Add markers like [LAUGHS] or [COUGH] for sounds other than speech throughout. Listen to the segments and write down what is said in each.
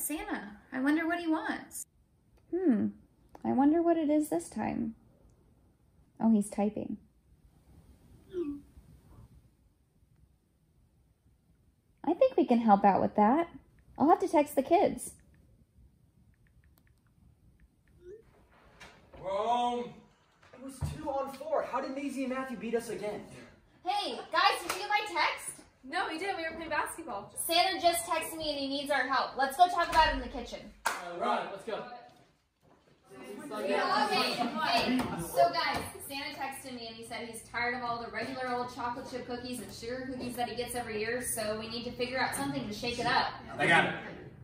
it's Santa. I wonder what he wants. Hmm. I wonder what it is this time. Oh, he's typing. I think we can help out with that. I'll have to text the kids. Rome. It was two on four. How did Maisie and Matthew beat us again? Hey, guys, did you get my text? No, we didn't. We were playing basketball. Santa just texted me and he needs our help. Let's go talk about it in the kitchen. All right, let's go. Okay, hey, so guys, Santa texted me and he said he's tired of all the regular old chocolate chip cookies and sugar cookies that he gets every year, so we need to figure out something to shake it up. I got it.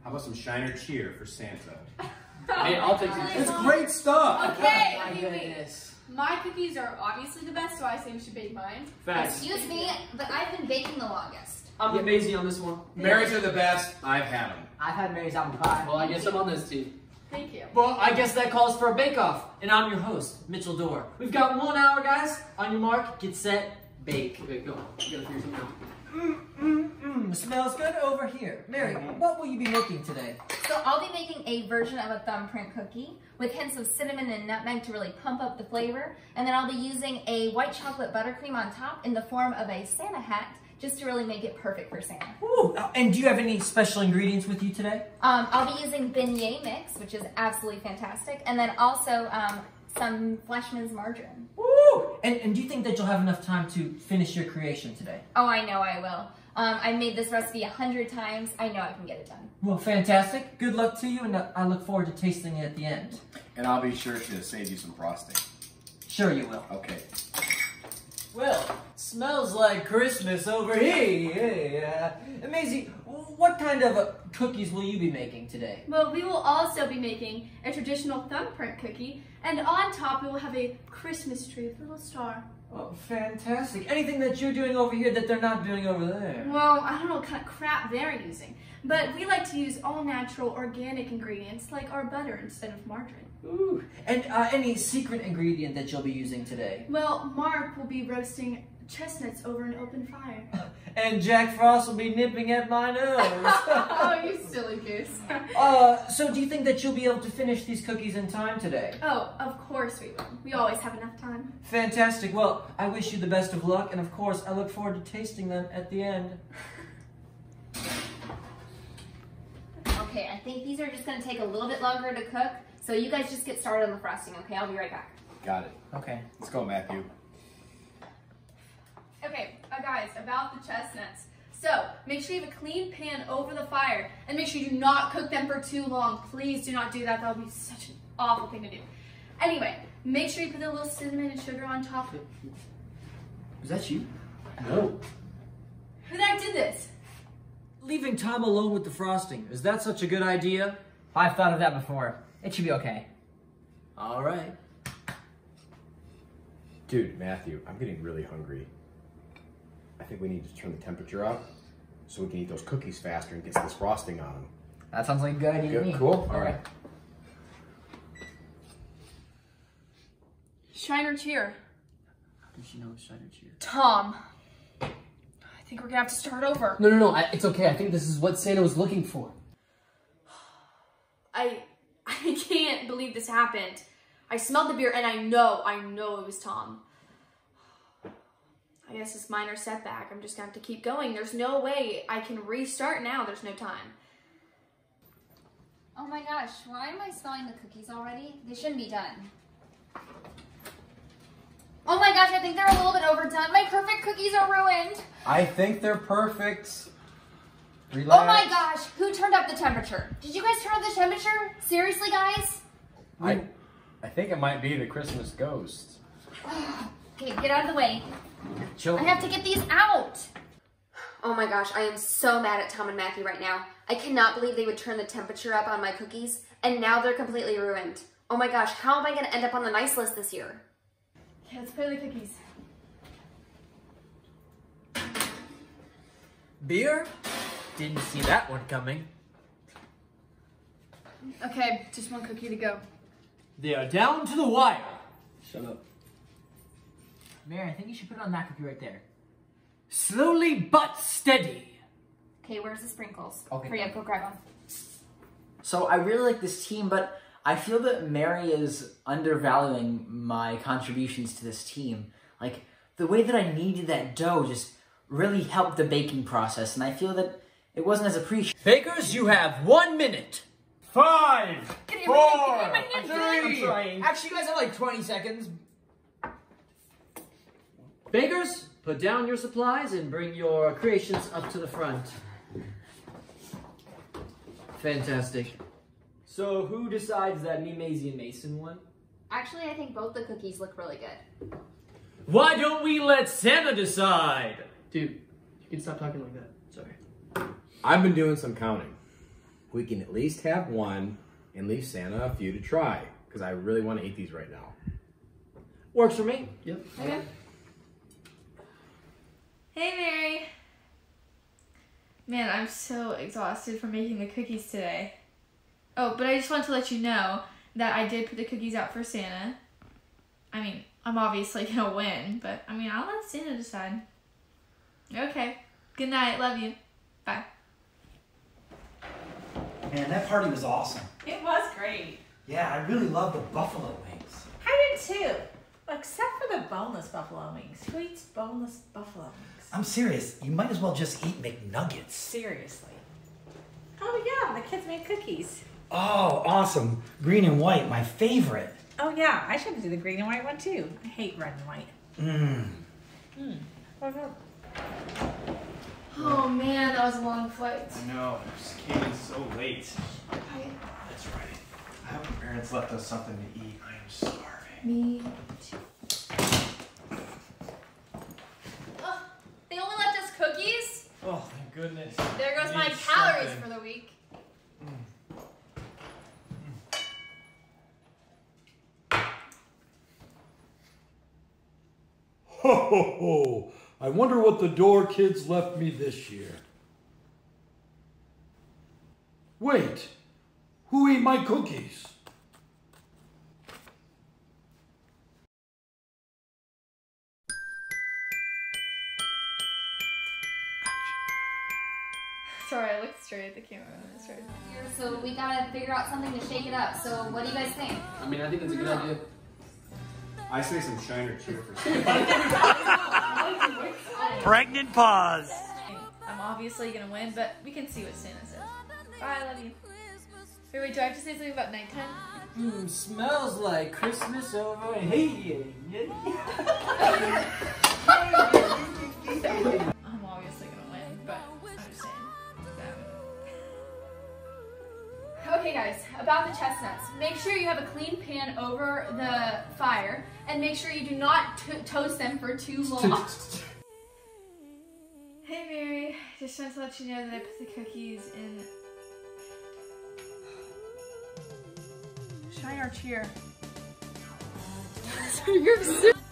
How about some Shiner Cheer for Santa? [LAUGHS] Hey, I'll take some. It's great stuff. Okay, oh My okay, wait. goodness. My cookies are obviously the best, so I say we should bake mine. Facts. Excuse me, but I've been baking the longest. I'm with Maisie on this one. Marys are the best. I've had them. I've had Mary's apple pie. Well, I guess I'm on this team. Thank you. Well, I guess that calls for a bake-off, and I'm your host, Mitchell Doerr. We've got one hour, guys. On your mark, get set, bake. Okay, go. You gotta figure something out. Mmm, mmm, smells good over here. Mary, what will you be making today? So I'll be making a version of a thumbprint cookie with hints of cinnamon and nutmeg to really pump up the flavor. And then I'll be using a white chocolate buttercream on top in the form of a Santa hat just to really make it perfect for Santa. Ooh, and do you have any special ingredients with you today? Um, I'll be using beignet mix, which is absolutely fantastic. And then also um, some Fleischmann's margarine. Ooh, and, and do you think that you'll have enough time to finish your creation today? Oh, I know I will. Um, I made this recipe a hundred times. I know I can get it done. Well, fantastic. Good luck to you, and uh, I look forward to tasting it at the end. And I'll be sure to save you some frosting. Sure you will. Okay. Well, smells like Christmas over here. Uh, Maisie, what kind of uh, cookies will you be making today? Well, we will also be making a traditional thumbprint cookie, and on top we will have a Christmas tree with a little star. Oh, fantastic. Anything that you're doing over here that they're not doing over there? Well, I don't know what kind of crap they're using, but we like to use all natural organic ingredients like our butter instead of margarine. Ooh. And uh, any secret ingredient that you'll be using today? Well, Mark will be roasting chestnuts over an open fire. [LAUGHS] And Jack Frost will be nipping at my nose. [LAUGHS] oh, you silly goose. [LAUGHS] uh, so do you think that you'll be able to finish these cookies in time today? oh, of course we will. We always have enough time. Fantastic. Well, I wish you the best of luck, and of course, I look forward to tasting them at the end. Okay, I think these are just gonna take a little bit longer to cook. So you guys just get started on the frosting, okay? I'll be right back. Got it. Okay. Let's go, Matthew. Okay, uh, guys, about the chestnuts. So, make sure you have a clean pan over the fire, and make sure you do not cook them for too long. Please do not do that. That would be such an awful thing to do. Anyway, make sure you put a little cinnamon and sugar on top. Was that you? No. Who the heck did this? Leaving Tom alone with the frosting. Is that such a good idea? I've thought of that before. It should be okay. All right. Dude, Matthew, I'm getting really hungry. I think we need to turn the temperature up so we can eat those cookies faster and get this frosting on them. That sounds like a good idea to Good, cool? All right. Shiner cheer. How Does she know it's Shiner Cheer? Tom. I think we're gonna have to start over. No, no, no. I, it's okay. I think this is what Santa was looking for. I I can't believe this happened. I smelled the beer and I know, I know it was Tom. I guess it's minor setback. I'm just gonna have to keep going. There's no way I can restart now. There's no time. Oh my gosh, why am I smelling the cookies already? They shouldn't be done. Oh my gosh, I think they're a little bit overdone. My perfect cookies are ruined. I think they're perfect. Relax. Oh my gosh, who turned up the temperature? Did you guys turn up the temperature? Seriously, guys? I, I think it might be the Christmas ghost. Okay, get out of the way. Chill. I have to get these out. Oh my gosh, I am so mad at Tom and Matthew right now. I cannot believe they would turn the temperature up on my cookies, and now they're completely ruined. Oh my gosh, how am I gonna end up on the nice list this year? Okay, let's play the cookies. Beer? Didn't see that one coming. Okay, just one cookie to go. They are down to the wire. Shut up. Mary, I think you should put it on that cookie right there. Slowly but steady. Okay, where's the sprinkles? Okay. Hurry up, go grab them. So I really like this team, but I feel that Mary is undervaluing my contributions to this team. Like the way that I kneaded that dough just really helped the baking process, and I feel that it wasn't as appreciated. Bakers, you have one minute. Five, four, Three. three. Actually, you guys have like 20 seconds. Bakers, put down your supplies and bring your creations up to the front. Fantastic. So, who decides that me, Maisie, and Mason won? Actually, I think both the cookies look really good. Why don't we let Santa decide? Dude, you can stop talking like that. Sorry. I've been doing some counting. We can at least have one and leave Santa a few to try because I really want to eat these right now. Works for me. Yep. Okay. Hey, Mary. Man, I'm so exhausted from making the cookies today. Oh, but I just want to let you know that I did put the cookies out for Santa. I mean, I'm obviously [LAUGHS] gonna win, but I mean, I'll let Santa decide. Okay. Good night. Love you. Bye. Man, that party was awesome. It was great. Yeah, I really love the buffalo wings. I did too. Except for the boneless buffalo wings. Who eats boneless buffalo wings? I'm serious. You might as well just eat McNuggets. Seriously. Oh yeah, the kids made cookies. Oh, awesome. Green and white, my favorite. Oh yeah, I should do the green and white one too. I hate red and white. Mmm. Mm. Oh man, that was a long flight. I know. I just came in so late. That's right. I hope my parents left us something to eat. I am starving. Me too. They only left us cookies? Oh, thank goodness. There goes my calories something. for the week. Mm. Mm. Ho ho ho! I wonder what the Doerr kids left me this year. Wait, who ate my cookies? [LAUGHS] Sorry, I looked straight at the camera. That's right. So we gotta figure out something to shake it up. So what do you guys think? I mean, I think it's a good idea. I say some Shiner cheer for [LAUGHS] [LAUGHS] Pregnant pause. I'm obviously gonna win, but we can see what Santa says. Bye, I love you. Wait, wait, do I have to say something about nighttime? Mm, smells like Christmas over here. [LAUGHS] I'm obviously gonna win, but I'm just saying. Okay guys, about the chestnuts. Make sure you have a clean pan over the fire and make sure you do not t- toast them for too long. Hey Mary, just wanted to let you know that I put the cookies in. Shiner cheer. [LAUGHS] You're.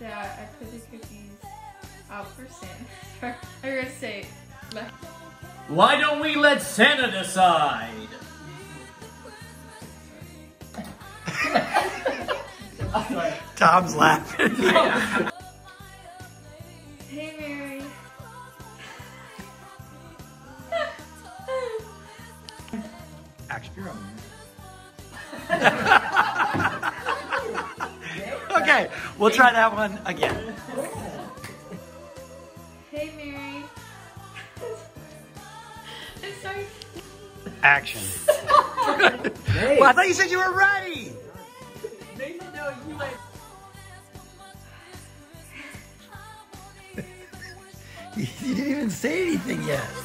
Yeah, I put the cookies out for Santa. Sorry, [LAUGHS] I was gonna say. like- Why don't we let Santa decide? [LAUGHS] Tom's laughing. Hey Mary. Action. [LAUGHS] okay, we'll try that one again. Hey Mary. [LAUGHS] I'm sorry. Action. well, I thought you said you were ready. [LAUGHS] you didn't even say anything yet.